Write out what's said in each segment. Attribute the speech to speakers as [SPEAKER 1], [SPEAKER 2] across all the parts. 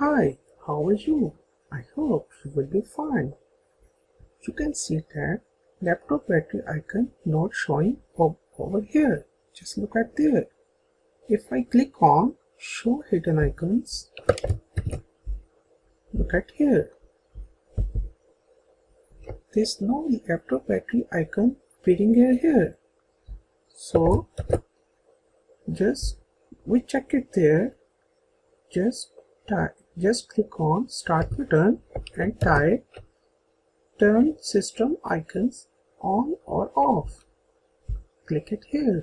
[SPEAKER 1] Hi, how are you? I hope you will be fine. You can see that laptop battery icon not showing over here. Just look at there. If I click on show hidden icons, look at here. There's no laptop battery icon appearing here. here. So just we check it there. Just type, just click on start button and type turn system icons on or off. Click it here.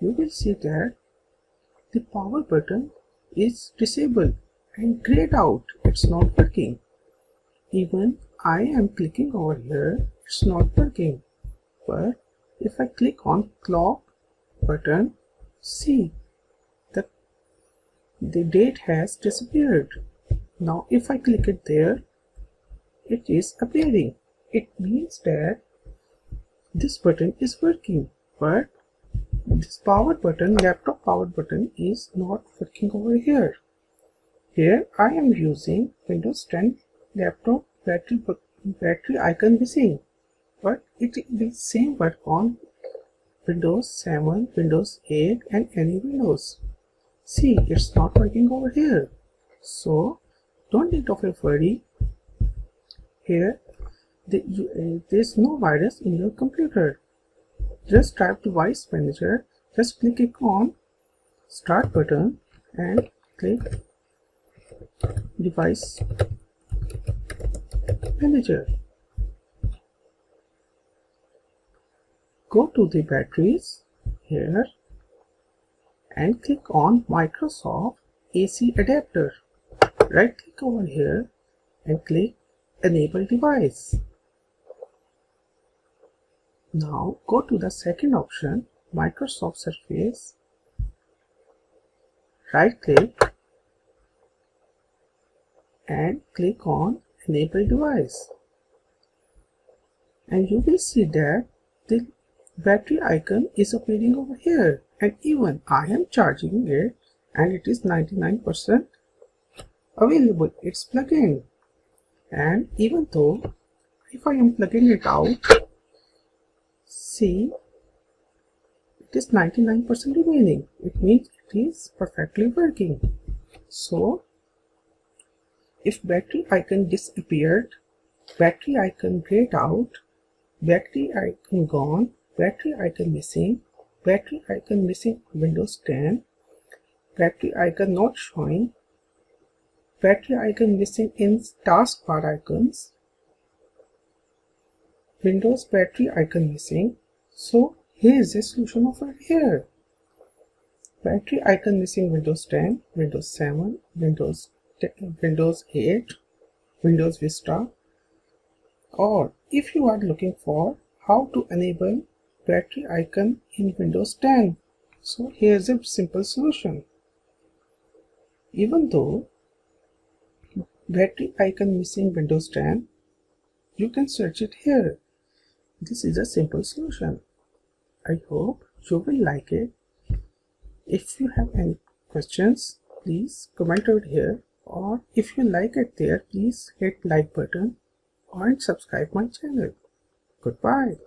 [SPEAKER 1] You will see that the power button is disabled and grayed out. It's not working. Even I am clicking over here, it's not working. But if I click on clock button, see the date has disappeared. Now if I click it there, it is appearing. It means that this button is working, but this power button, laptop power button is not working over here. Here I am using Windows 10 laptop battery, battery icon missing, but it will same work on Windows 7, Windows 8 and any Windows. See, it's not working over here. So don't need of a worry. Here, the, uh, there's no virus in your computer. Just type device manager. Just click on start button and click device manager. Go to the batteries here and click on Microsoft AC adapter. Right click over here and click enable device. Now go to the second option Microsoft Surface. Right click and click on enable device. And you will see that the battery icon is appearing over here. And even I am charging it and it is 99% available. It's plug-in and even though if I am plugging it out see it is 99% remaining. It means it is perfectly working. So if battery icon disappeared battery icon grayed out battery icon gone battery icon missing battery icon missing windows 10 battery icon not showing battery icon missing in taskbar icons, Windows battery icon missing. So here is the solution over here. Battery icon missing Windows 10, Windows 7, Windows 10, Windows 8, Windows Vista. Or if you are looking for how to enable battery icon in Windows 10. So here's a simple solution. Even though battery icon missing Windows 10 you can search it here. This is a simple solution. I hope you will like it. If you have any questions please comment out here. Or if you like it there please hit like button and subscribe my channel. Goodbye